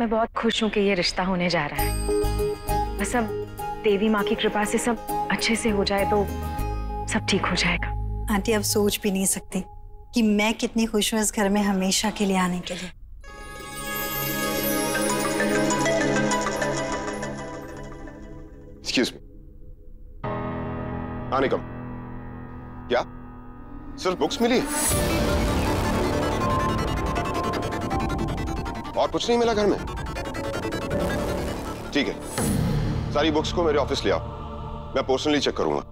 मैं बहुत खुश हूँ कि ये रिश्ता होने जा रहा है। बस अब देवी माँ की कृपा से सब अच्छे से हो जाए तो सब ठीक हो जाएगा। आंटी अब सोच भी नहीं सकती कि मैं कितनी खुश हूँ इस घर में हमेशा के लिए आने के लिए। एक्सक्यूज मी आने कम क्या? सिर्फ़ बुक्स मिली और कुछ नहीं मिला घर में। ठीक है। सारी बुक्स को मेरे ऑफ़िस ले आओ। मैं पर्सनली चेक करूँगा।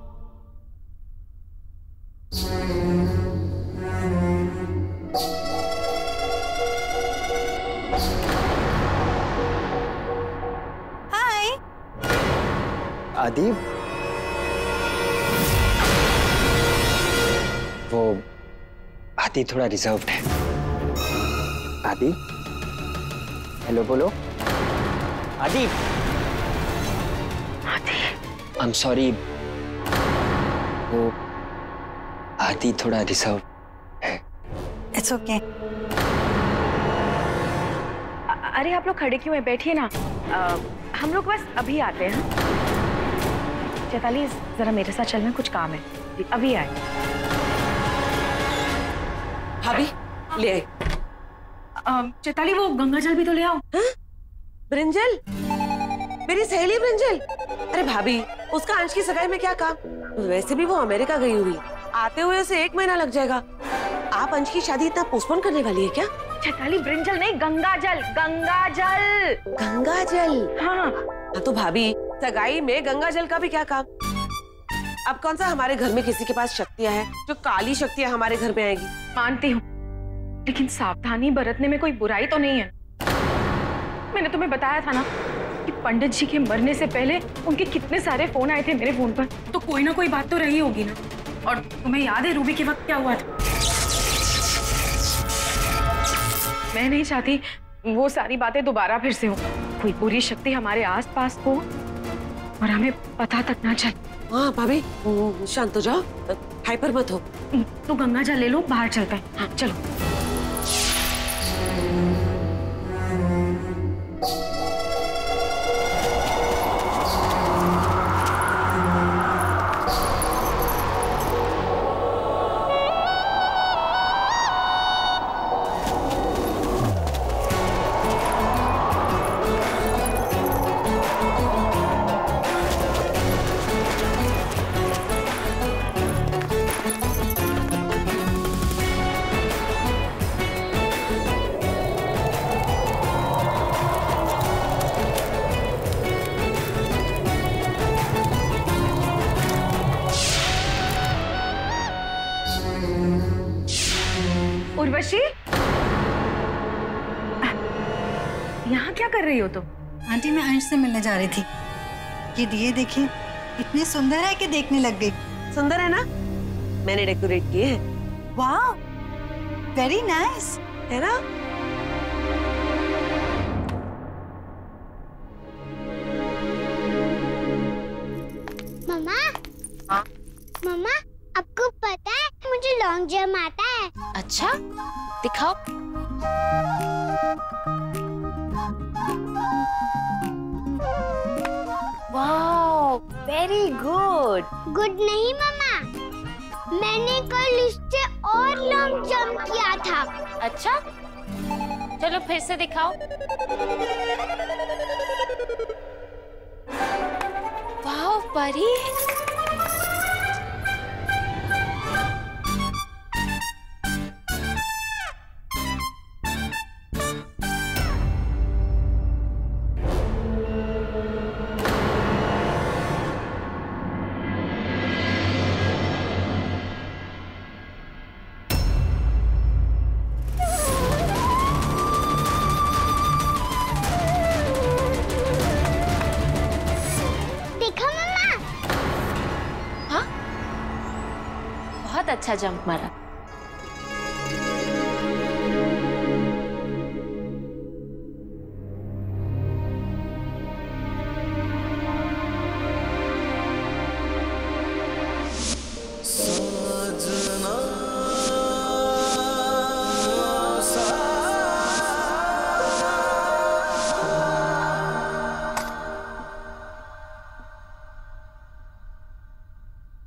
हाय आदि वो आदि थोड़ा रिजर्व्ड है। आदि हेलो बोलो। आदि आदि आई एम सॉरी वो आदि थोड़ा रिज़र्व है। इट्स ओके अरे आप लोग खड़े क्यों हैं? बैठिए ना। अ, हम लोग बस अभी आते हैं। चैताली जरा मेरे साथ चलना कुछ काम है। अभी आए। भाभी ले आई चैताली वो गंगा जल भी तो ले आओ। ब्रिंजल? मेरी सहेली ब्रिंजल? अरे भाभी उसका अंश की सगाई में क्या काम? वैसे भी वो अमेरिका गई हुई। आते हुए उसे एक महीना लग जाएगा। आप अंश की शादी इतना पोस्टपोन करने वाली है क्या? चैताली ब्रिंजल नहीं गंगा जल गंगा जल। गंगा जल? हाँ। हाँ तो भाभी सगाई में गंगा जल का भी क्या काम? अब कौन सा हमारे घर में किसी के पास शक्तियाँ हैं जो काली शक्तियाँ हमारे घर में आएगी? मानती हूँ। लेकिन सावधानी बरतने में कोई बुराई तो नहीं है। मैंने तुम्हें बताया था ना कि पंडित जी के मरने से पहले उनके कितने सारे फ़ोन आए थे मेरे फ़ोन पर। तो कोई ना कोई बात तो रही होगी ना। और तुम्हें याद है रूबी के वक्त क्या हुआ था? मैं नहीं चाहती वो सारी बातें दोबारा फिर से हो। कोई बुरी शक्ति हमारे आसपास हो और हमें पता तक ना चले। हाँ भाभी शांत हो जाओ। हाइपर मत हो। तो गंगा जल ले लो बाहर चलते हैं। हाँ चलो। रही हो तुम? आंटी मैं अंश से मिलने जा रही थी। ये दिए देखिए इतने सुंदर है कि देखने लग गई। सुंदर है ना? मैंने डेकोरेट किए हैं। वाह वेरी नाइस है ना? मम्मा? मम्मा आपको पता है मुझे लॉन्ग जंप आता है। अच्छा दिखाओ। वेरी गुड गुड नहीं मम्मा मैंने कल इससे और लॉन्ग जंप किया था। अच्छा? चलो फिर से दिखाओ। वाह परी अच्छा जंप मारा।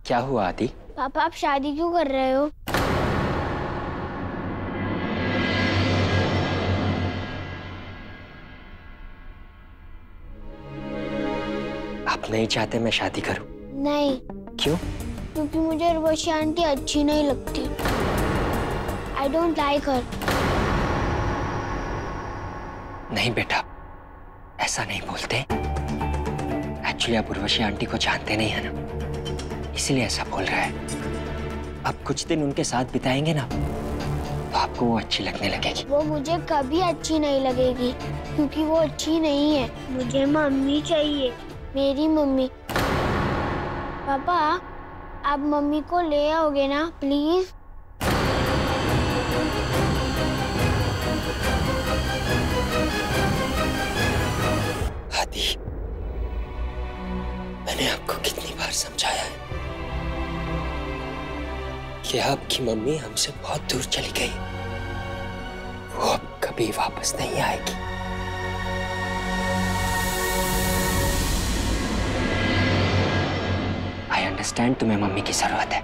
क्या हुआ आदि? पापा आप शादी क्यों कर रहे हो? आप नहीं चाहते मैं शादी करूँ? नहीं। क्यों? क्योंकि मुझे उर्वशी आंटी अच्छी नहीं लगती। आई डोंट लाइक हर नहीं बेटा ऐसा नहीं बोलते। एक्चुअली आप उर्वशी आंटी को जानते नहीं है ना? इसलिए ऐसा बोल रहा है। अब कुछ दिन उनके साथ बिताएँगे ना तो आपको वो अच्छी लगने लगेगी। वो मुझे कभी अच्छी नहीं लगेगी क्योंकि वो अच्छी नहीं है। मुझे मम्मी चाहिए मेरी मम्मी। पापा आप मम्मी को ले आओगे ना प्लीज़? आदि मैंने आपको कितनी बार समझाया है। कि आपकी मम्मी हमसे बहुत दूर चली गई। वो अब कभी वापस नहीं आएगी। आई अंडरस्टैंड तुम्हें मम्मी की ज़रूरत है।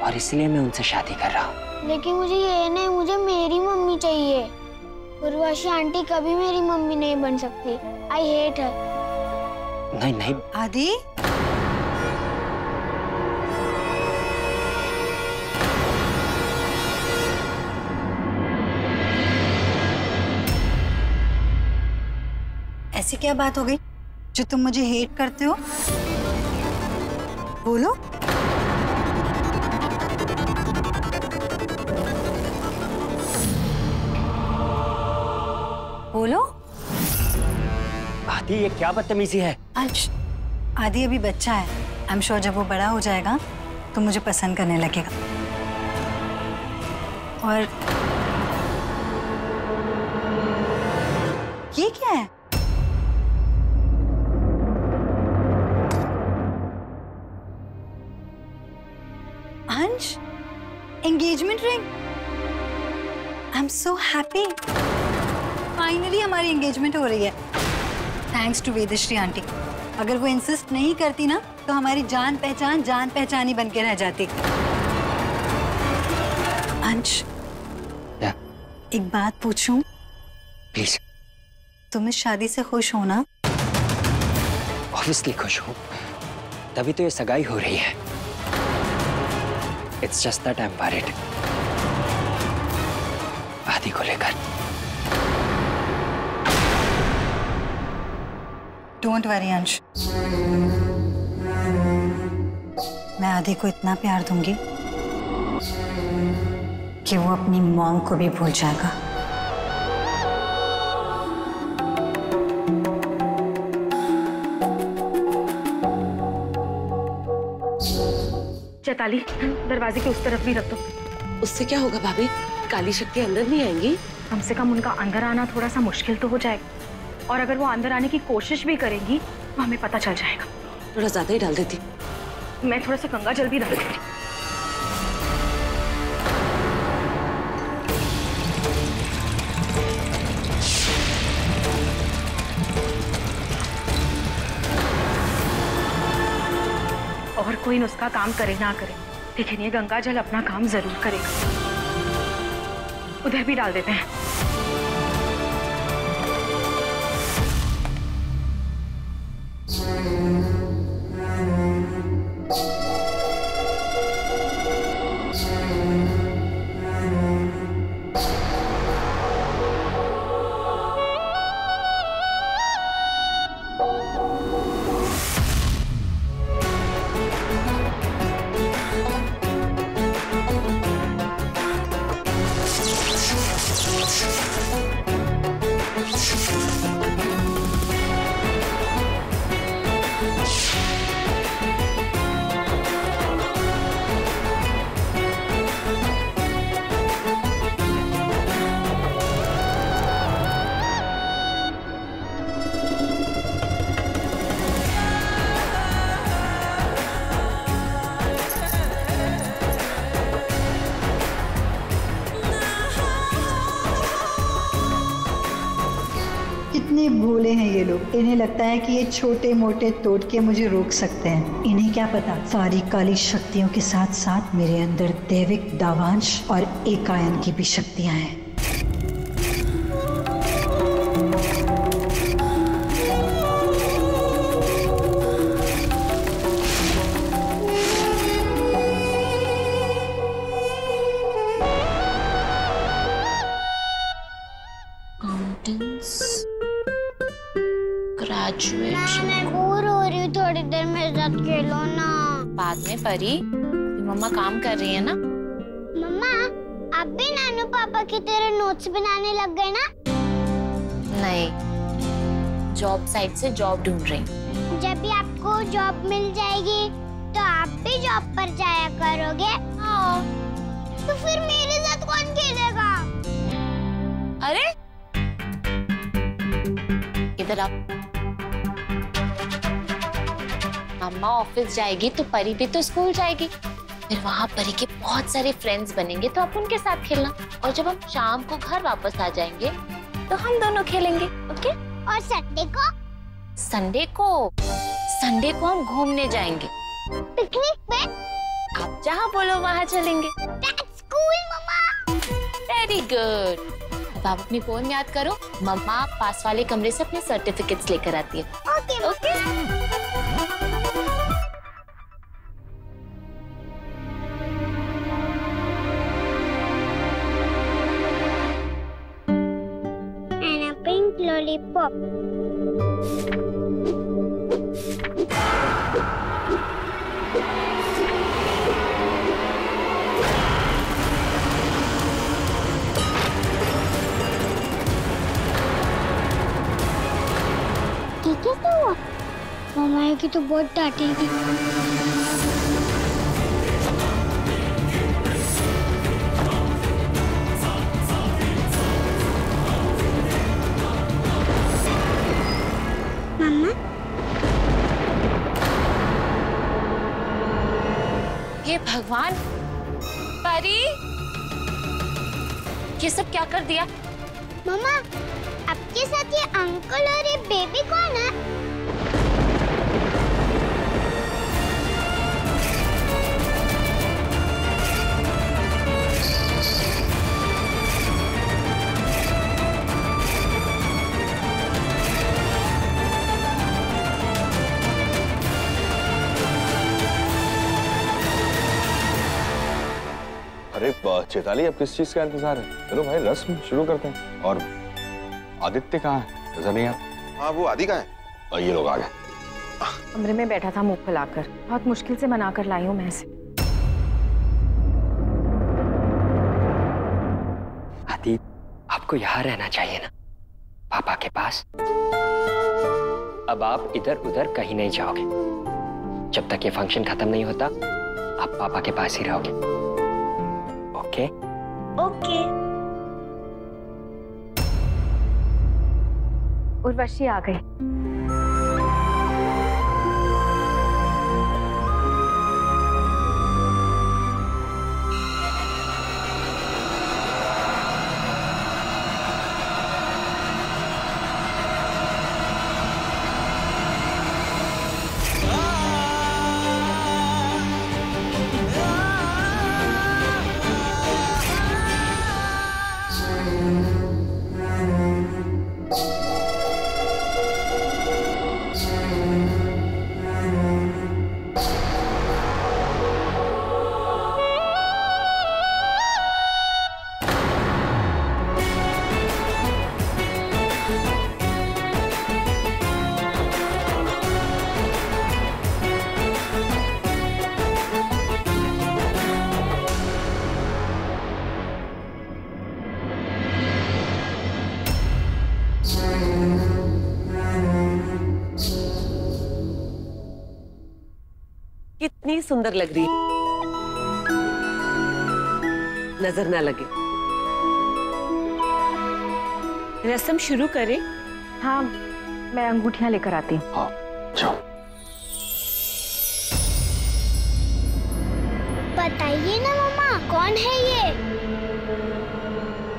और इसलिए मैं उनसे शादी कर रहा हूँ। लेकिन मुझे ये नहीं मुझे मेरी मम्मी चाहिए। उर्वशी आंटी कभी मेरी मम्मी नहीं बन सकती। आई हेट हर नहीं नहीं। आदि? ऐसी क्या बात हो गई? जो तुम मुझे हेट करते हो? बोलो। बोलो। आदि ये क्या बदतमीजी है? आदि अभी बच्चा है। आई एम श्योर जब वो बड़ा हो जाएगा तो मुझे पसंद करने लगेगा। और ये क्या है? Ansh engagement ring I am so happy finally हमारी एंगेजमेंट हो रही है. थैंक्स टू वेदश्री आंटी अगर वो इंसिस्ट नहीं करती ना तो हमारी जान पहचान जान पहचान ही बन के रह जाती. अंश क्या एक बात पूछूँ? प्लीज़ तुम इस शादी से खुश हो ना? ऑब्वियसली खुश हूँ. तभी तो ये सगाई हो रही है. It's just that I am worried Adi को लेकर। डोंट वरी अंश। मैं आदि को इतना प्यार दूँगी कि वो अपनी मॉम को भी भूल जाएगा। चैताली। दरवाजे के उस तरफ़ भी रख दो। उससे क्या होगा भाभी? काली शक्ति अंदर नहीं आएँगी? कम से कम उनका अंदर आना थोड़ा सा मुश्किल तो हो जाएगा। और अगर वो अंदर आने की कोशिश भी करेंगी तो हमें पता चल जाएगा। थोड़ा ज़्यादा ही डाल देती। मैं थोड़ा सा गंगा जल भी डाल देती। कोई नुस्खा काम करे ना करे, लेकिन ये गंगा जल अपना काम ज़रूर करेगा। उधर भी डाल देते हैं। लोग। इन्हें लगता है कि ये छोटे मोटे टोटके मुझे रोक सकते हैं। इन्हें क्या पता? सारी काली शक्तियों के साथ साथ मेरे अंदर दैविक दावांश और एकायन की भी शक्तियाँ हैं। ग्रेजुएट मैं बोर हो रही हूँ थोड़ी देर मेरे साथ खेलो ना बाद में परी मम्मा काम कर रही है ना? मम्मा आप भी नानू पापा की तरह नोट्स बनाने लग गए ना? नहीं जॉब साइट से जॉब ढूंढ रही जब भी आपको जॉब मिल जाएगी तो आप भी जॉब पर जाया करोगे। हाँ। तो फिर मेरे साथ कौन खेलेगा? अरे इधर आ मम्मा ऑफ़िस जाएगी तो परी भी तो स्कूल जाएगी। फिर वहाँ परी के बहुत सारे फ्रेंड्स बनेंगे तो आप उनके साथ खेलना। और जब हम शाम को घर वापस आ जाएँगे तो हम दोनों खेलेंगे ओके और संडे को? संडे को संडे को हम घूमने जाएँगे। पिकनिक पे आप जहाँ बोलो वहाँ चलेंगे। वेरी गुड अब आप अपनी फ़ोन याद करो मम्मा पास वाले कमरे से अपने सर्टिफिकेट्स लेकर आती है। Okay okay, okay lollipop. ये हुआ मम्मा की तो बहुत डांटेगी भगवान, परी। ये सब क्या कर दिया? मम्मा, आपके साथ ये अंकल और ये बेबी कौन है? अरे चेताली अब किस चीज़ का इंतज़ार है? चलो भाई रस्म शुरू करते हैं। और आदित्य कहाँ है? नज़र नहीं आ हाँ वो आदि का है? और ये लोग आ गए। कमरे में बैठा था मुँह फुलाकर। बहुत मुश्किल से मनाकर लाई हूँ मैं इसे। आदि आपको यहाँ रहना चाहिए ना? पापा के पास? अब आप इधर उधर कहीं नहीं जाओगे। जब तक ये फ़ंक्शन खत्म नहीं होता आप पापा के पास ही रहोगे। ओके ओके उर्वशी आ गई। कितनी सुंदर लग रही है। नज़र ना लगे। रस्म शुरू करें। हाँ मैं अंगूठियाँ लेकर आती हूँ। हाँ बताइए ना मम्मा कौन है ये?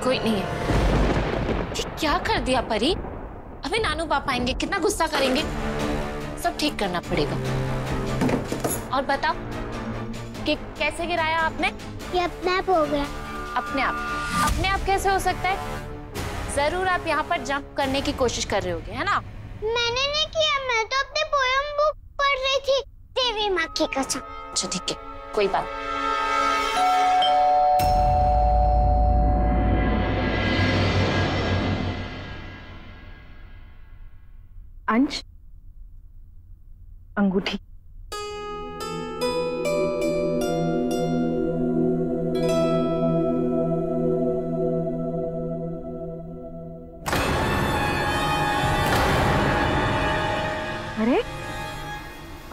कोई नहीं है। ये क्या कर दिया परी? अभी नानू पापा आएँगे कितना गुस्सा करेंगे? सब ठीक करना पड़ेगा। और बताओ कि कैसे गिराया आपने? ये अपने आप हो गया। अपने आप। अपने आप कैसे हो सकता है? ज़रूर आप यहाँ पर जंप करने की कोशिश कर रहे होगे है ना? मैंने नहीं किया मैं तो अपनी पोयम बुक पढ़ रही थी। देवी माँ की कसम। अच्छा ठीक है कोई बात नहीं। अंश? अंगूठी।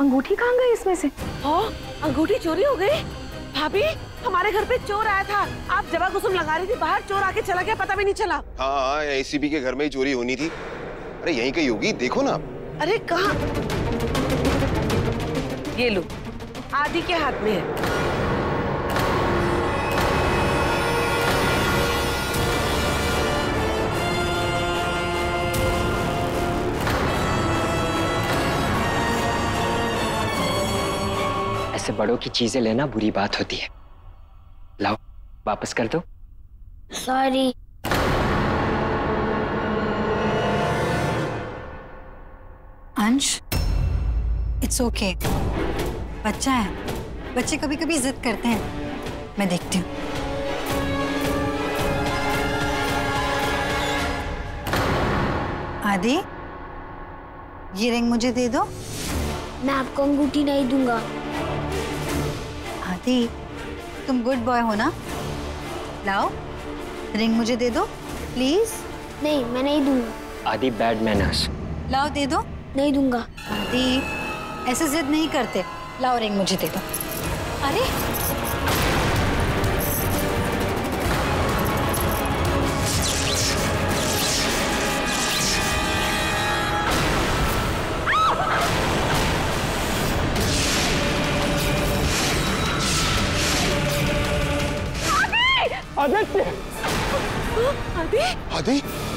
अंगूठी कहाँ गई इसमें से? हाँ अंगूठी चोरी हो गई। भाभी हमारे घर पे चोर आया था। आप जबा कुसुम लगा रही थी बाहर चोर आके चला गया पता भी नहीं चला। हाँ सी बी के घर में ही चोरी होनी थी। अरे यहीं कहीं होगी देखो ना अरे कहा? ये लो आदि के हाथ में है। ऐसे बड़ों की चीज़ें लेना बुरी बात होती है। लाओ वापस कर दो। सॉरी अंश इट्स ओके बच्चा है। बच्चे कभी कभी जिद करते हैं। मैं देखती हूँ। आदि ये रिंग मुझे दे दो। मैं आपको अंगूठी नहीं दूँगा। आदि तुम गुड बॉय हो ना? लाओ रिंग मुझे दे दो प्लीज़ नहीं मैं नहीं दूँगा। आदि बैड मैनर्स लाओ दे दो। नहीं दूँगा। आदि ऐसे जिद नहीं करते। लाओ रिंग मुझे दे दो। अरे आदि? ये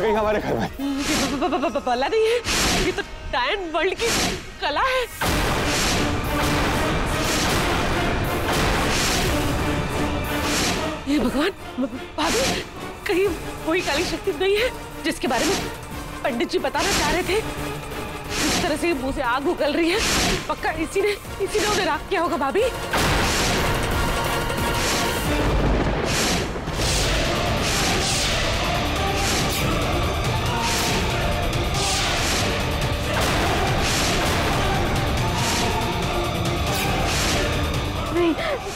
गई हमारे घर में। बला नहीं है। ये तो टाइम वर्ल्ड की कला है। ये भगवान भाभी कहीं वही काली शक्ति नहीं है, जिसके बारे में पंडित जी बताना चाह रहे थे। इस तरह से मुँह से आग उगल रही है। पक्का इसी ने इसी ने उन्हें राख किया होगा, भाभी।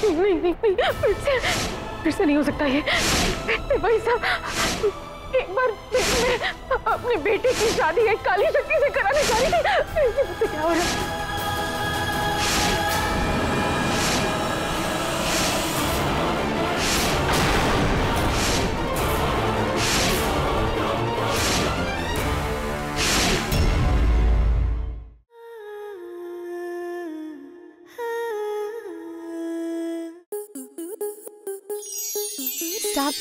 नहीं नहीं नहीं नहीं फिर से फिर से नहीं हो सकता ये। भाई साहब एक बार फिर अपने बेटे की शादी, एक काली शक्ति से कराने जा रही थी फिर से क्या हो रहा है?